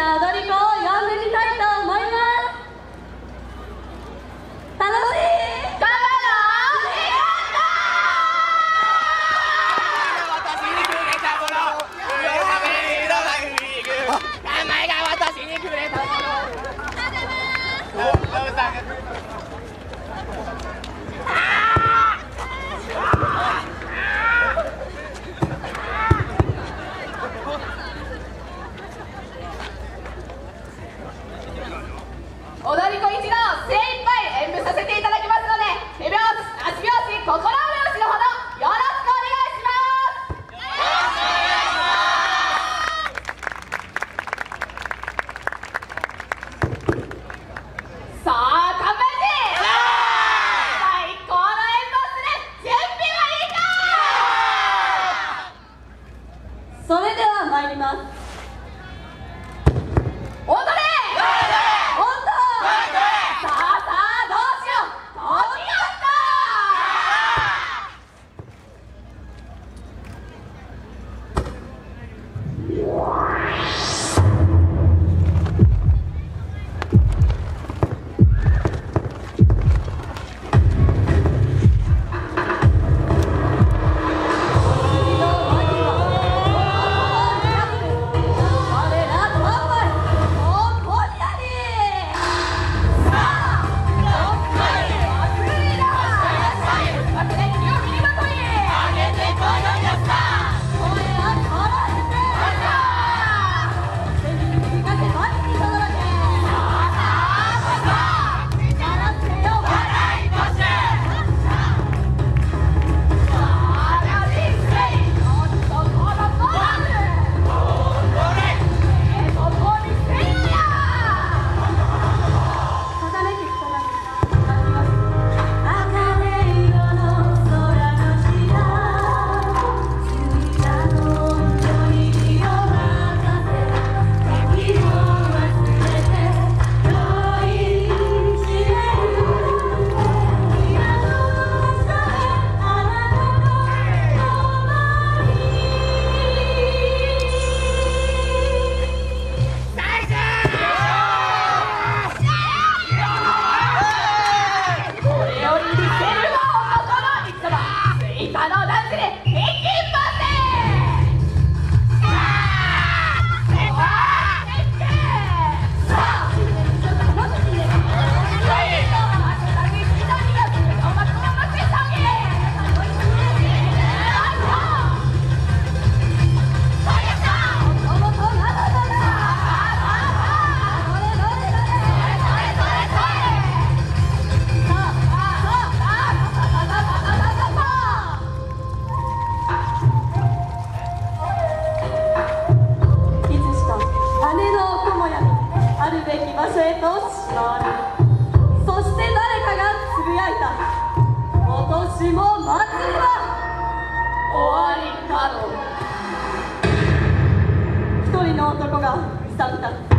田典子。それでは参ります。踊れあるべき場所へと縛るそして誰かがつぶやいた。今年も祭りは終わりだろう一人の男が伝った